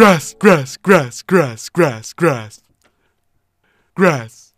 Grass, grass, grass, grass, grass, grass. Grass.